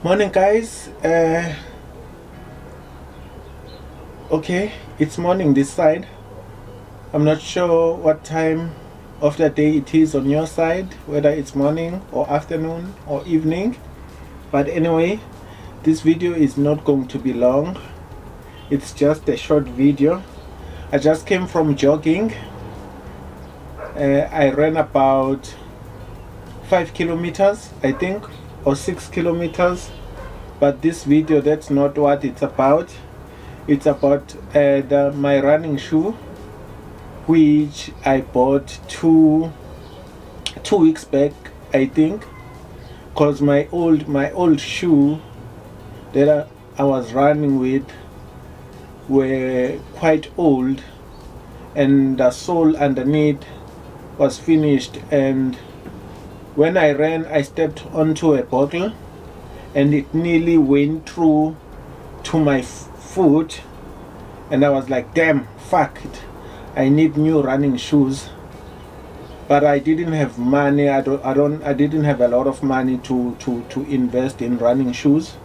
morning guys. Uh, okay it's morning this side. I'm not sure what time of the day it is on your side whether it's morning or afternoon or evening. But anyway this video is not going to be long. It's just a short video. I just came from jogging. Uh, I ran about five kilometers I think or six kilometers but this video that's not what it's about. It's about uh, the, my running shoe which I bought two two weeks back I think because my old my old shoe that I, I was running with were quite old and the sole underneath was finished and when I ran I stepped onto a bottle and it nearly went through to my foot and I was like damn fuck it. I need new running shoes. But I didn't have money. I don't I don't I didn't have a lot of money to to to invest in running shoes.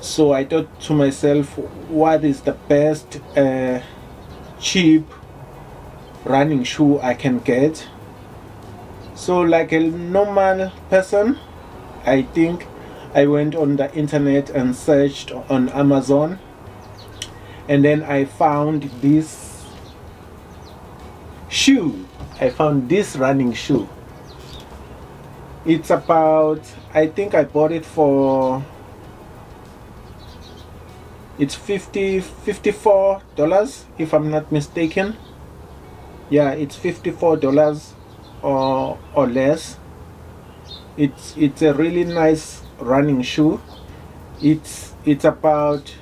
So I thought to myself what is the best uh, cheap running shoe I can get so like a normal person I think I went on the internet and searched on Amazon and then I found this shoe. I found this running shoe. It's about I think I bought it for it's 50 54 dollars if I'm not mistaken. Yeah it's 54 dollars or or less. It's it's a really nice running shoe. It's it's about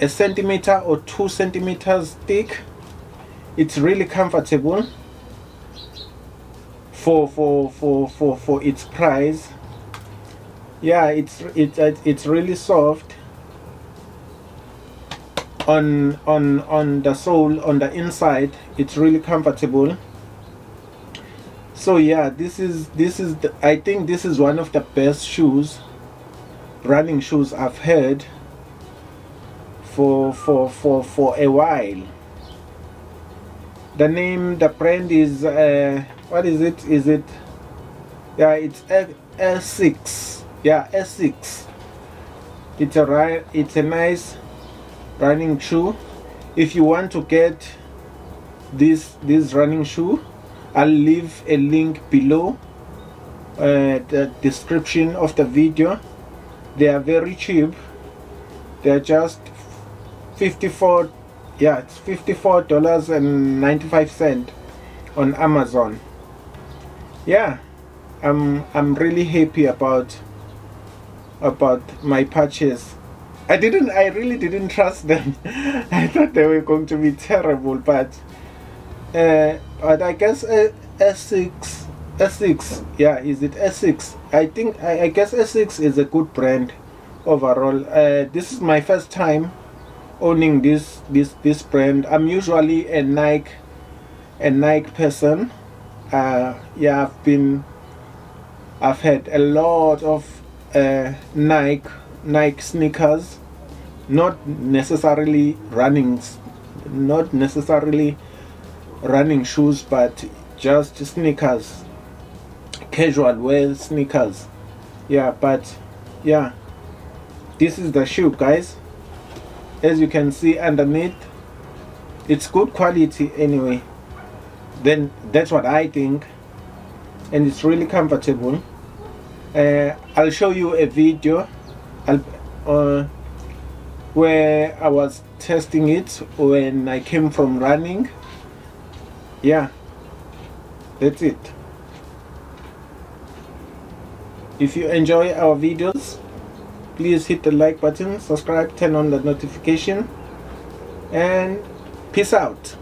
a centimeter or two centimeters thick. It's really comfortable for for for for for its price. Yeah it's it's it's really soft on on on the sole on the inside. It's really comfortable so yeah this is this is the, I think this is one of the best shoes running shoes I've had for for for for a while. The name the brand is uh, what is it? Is it yeah it's ASICS yeah ASICS it's a it's a nice running shoe. If you want to get this this running shoe I'll leave a link below uh, the description of the video. They are very cheap. They're just 54 yeah it's 54 dollars and 95 cent on Amazon. Yeah I'm I'm really happy about about my purchase. I didn't I really didn't trust them. I thought they were going to be terrible but uh, but I guess uh, ASICS ASICS yeah is it ASICS I think I, I guess ASICS is a good brand overall. Uh, this is my first time owning this this this brand. I'm usually a Nike a Nike person. Uh, yeah I've been I've had a lot of uh, Nike Nike sneakers. Not necessarily running not necessarily running shoes but just sneakers casual wear sneakers. Yeah but yeah. This is the shoe guys. As you can see underneath it's good quality anyway. Then that's what I think. And it's really comfortable. Uh, I'll show you a video. Uh, where I was testing it when I came from running yeah. That's it. If you enjoy our videos please hit the like button subscribe turn on the notification and peace out